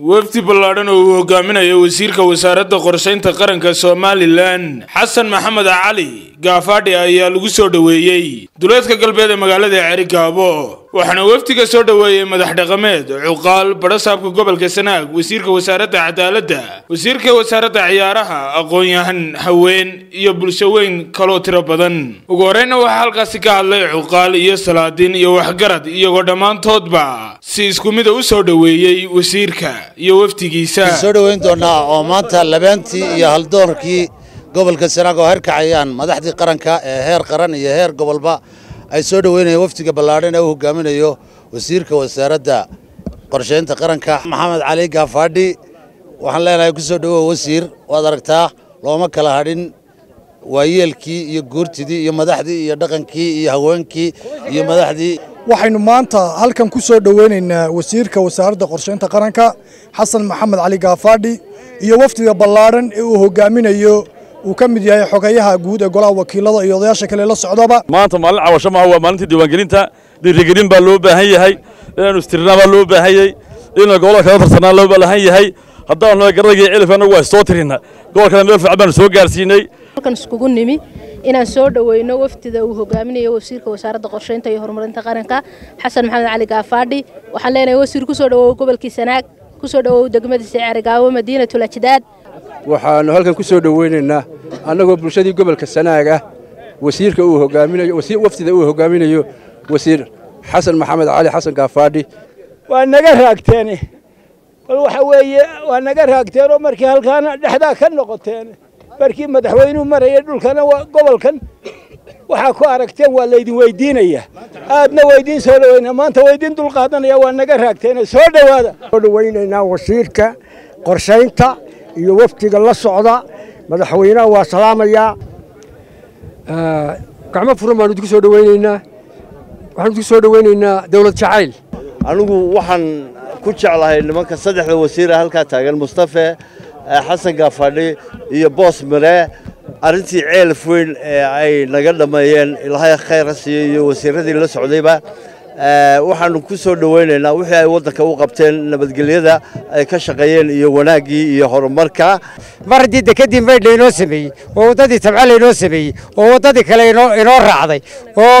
wafdi ballaadhan oo uu hogaaminayo wasiirka wasaaradda qorshaynta qaranka somalilan xasan maxamed cali gaafaadhi ayaa lagu soo dhoweeyey. Duleedka galbeed ee magaalada cerigaabo waxaana wafdiga soo dhoweeyey madax dhaqameed cuqaal badhasaabka gobolka sanaag wasiirka wasaaradda cadaaladda wasiirka wasaaradda ciyaaraha aqoon-yahan haween iyo bulsho weyn kaloo tiro badan. Ugu horeyna waxaa halkaasi ka hadlay cuqaal iyo salaadiin iyo waxgarad iyagoo dhammaantoodba si isku mida u soo dhoweeyey wasiirka iyo wafdigiisa. Soo dhoweyn doonaa oo maanta labeentii iyo haldoorkii gobolka sanaag oo herkacayaan madaxdii qaranka ee heer qaran iyo heer gobolba ay soo dhoweynayaan wafdiga ballaadhan ee u hogaaminayo wasiirka wasaaradda qorshaynta qaranka maxamed cali gaafaadhi waxaan leenahay ku soo dhowow wasiir waad aragtaa looma kala hadhin waayeelkii iyo guurtidii iyo madaxdii iyo dhaqankii iyo haweenkii iyo madaxdii. Waxaynu maanta halkan ku soo dhoweynaynaa wasiirka wasaaradda qorshaynta qaranka xasan maxamed cali gaafaadhi iyo wafdiga ballaadhan ee uu hogaaminayo uu ka mid yahay xogayaha guud ee golaha wakiilada iyo odayaasha kale la socdaba maanta maalin cawasho maaha waa maalintii diiwaangelinta. Dhiirigelin baa loo baahan yahay inaanu istirnaa baa loo baahan yahay inaynu gobolka kala tarsanaa loo baahan yahay. Haddaanu garadagii cilifka anagu waa soo tirina gobolkana meel fiican baanu soo gaarsiinay. Halkan iskugu nimi inaan soo dhoweyno wafdida uu hogaaminayo wasiirka wasaaradda qorshaynta iyo horumarinta qaranka xasan maxamed cali gaafaadhi waxaan leenahay wasiir ku soo dhowow gobolkii sanaag ku soo dhowow degmadiisa cerigaabo madiinatul ajdaad waxaannu halkan ku soo dhoweynaynaa annagoo bulshadii gobolka sanaag ah wasiirka uu hogaaminayo wafdida uu hogaaminayo wasiir xasan maxamed cali xasan gaafaadhi waa naga raagteene bal waxa weeye waa naga raagteenoo markii halkaana dhexdaa ka noqoteen markii madaxweynuhu maraya dhulkana waa gobolkan waxaa ku aragteen waa laydin weydiinaya. Aadna weydiin soo dhoweyna maanta weydiin dulqaadanaya waa naga raagteene soo dhowaada. Soo dhoweynaynaa wasiirka qorshaynta iyo wafdiga la socda madaxweynaha waa salaamayaa gacmo furan baanu idinku soo dhoweynaynaa waxaanu idinku soo dhoweynaynaa dawlad jacayl. Anigu waxaan ku jeclahay nimanka saddexda wasiira halkaa taagan mustafe xasan gaafaadhi iyo boos mire arrintii ceelaf weyn ee ay naga dhammeeyeen ilaahay khayra siiyo iyo wasiiradii la socdayba waxaanu ku soo dhoweynaynaa wixii ay waddanka u qabteen nabadgelyada ay ka shaqeeyeen iyo wanaaggii iyo horumarka. Mar haddii dekadii maydha inoo sameeyey oo waddadii tabcala inoo sameeyey oo waddadii kale inoo raacday oo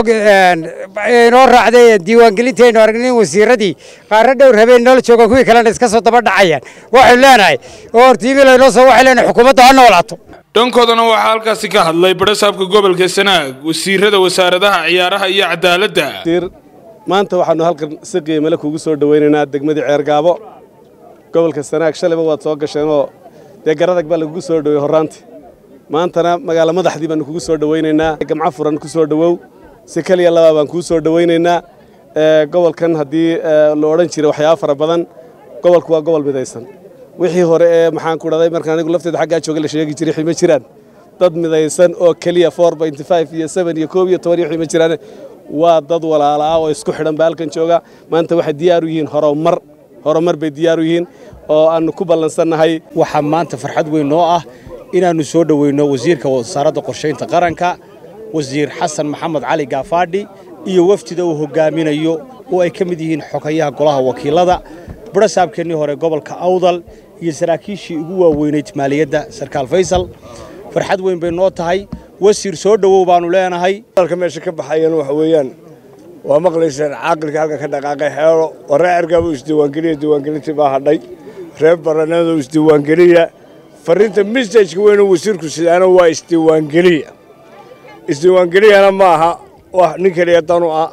inoo raacday diiwaangelintii aynu aragnin wasiiradii qaarna dhowr habeen noola joogaan kuwii kalena iska soo daba dhacayaan. Waxaynu leenahay oo hortiimila inoo soo waxay leenahay xukuumadda ha noolaato. Dhankoodana waxaa halkaasi ka hadlay badhasaabka gobolka sanaag wasiirada wasaaradaha ciyaaraha iyo cadaaladda maanta waxaannu halkan si qiimale kugu soo dhoweynaynaa degmadii ceergaabo. Gobolka sanaag shalayba waad soo gasheenoo dee garadag baa lagugu soo dhowey horraantii maantana magaalo madaxdii baannu kugu soo dhoweynaynaa gamco furan ku soo dhowow si keliya labaa baan kuu soo dhoweynaynaa gobolkan haddii la odhan jiray waxyaaba fara badan gobolku waa gobol midaysan. Wixii hore ee maxaan ku dhahday markaan anigu lafteeda xaggaa jooga la sheegi jiray xilma jiraan. Dad midaysan oo keliya four benty five iyo seven iyo koob iyo toban iyo xilma jiraan waa dad walaala ah oo isku xidhan ba halkan jooga. Maanta waxay diyaar u yihiin horumar horumar bay diyaar u yihiin oo aannu ku ballansannahay waxaa maanta farxad weyn noo ah inaannu soo dhoweyno wasiirka wasaaradda qorshaynta qaranka wasiir xasan maxamed cali gaafaadhi iyo wafdida uu hogaaminayo oo ay ka mid yihiin xogayaha golaha wakiilada. Badhasaabkeennii hore gobolka awdal iyo saraakiishii ugu waaweynayd maaliyadda sarkaal faysal. Farxad weyn bay noo tahay wasiir soo dhowow baannu leenahay. Dalka meesha ka baxayana waxa weeyaan waa maqlaysaan caaqilka halka ka dhaqaaqay xeelo. Reer cergaabo isdiiwaangeliya diiwaangelintii baa hadhay. Reer baranado isdiiwaangeliya. Farriinta misajka weynoo wasiirku sidaana waa isdiiwaangeliya. Isdiiwaangeliyana ma aha wax nin keliya danu ah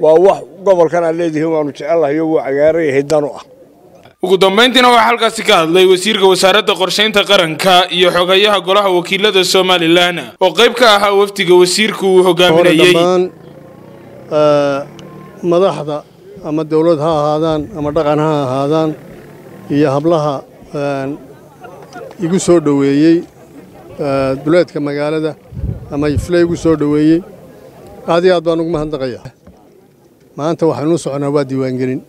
waa wax gobolkan aad leedihiin waannu jecellahayo wuu cagaaran yahay danu ah ugu dambayntiina waxaa halkaasi ka hadlay wasiirka wasaaradda qorshaynta qaranka iyo xogayaha golaha wakiilada somalilan oo qayb ka ahaa wafdiga wasiirku uu hogaaminayey madaxda ama dawlad ha ahaadaan ama dhaqan ha ahaadaan iyo hablaha igu soo dhoweeyey duleedka magaalada ama ifle igu soo dhoweeyey. Aad iyo aad baan ugu mahadnaqaya maanta waxaynuu soconaa waa diiwaangelin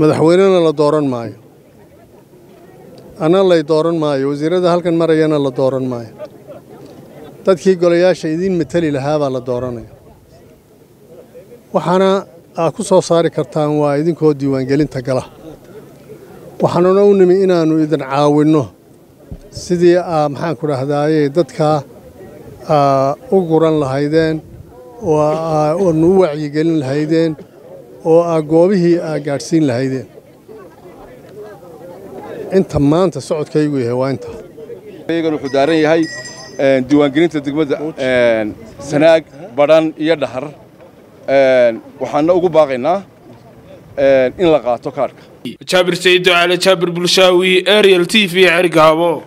madaxweynena la dooran maayo. Anna lay dooran maayo wasiirrada halkan marayana la dooran maayo. Dadkii golayaasha idiin mateli lahaabaa la dooranaya. Waxaana aad ku soo saari kartaan waa idinkoo diiwaangelinta gala. Waxaanuna u nimi inaannu idin caawinno sidii aa maxaanku dhahdaayey dadkaa aa u guran lahaydeen oo aanu u wacyigelin lahaydeen oo aa goobihii aa gaadhsiin lahaydeen. Inta maanta socodkaygu yahay waa intaa iyagan wuxuu daaran yahay diiwaangelinta degmada sanaag badhan iyo dhahar. Waxaana ugu baaqaynaa in la qaato kaadhka jaabir sayid ducaale jaabir bulshaawi ariel t v cergaabo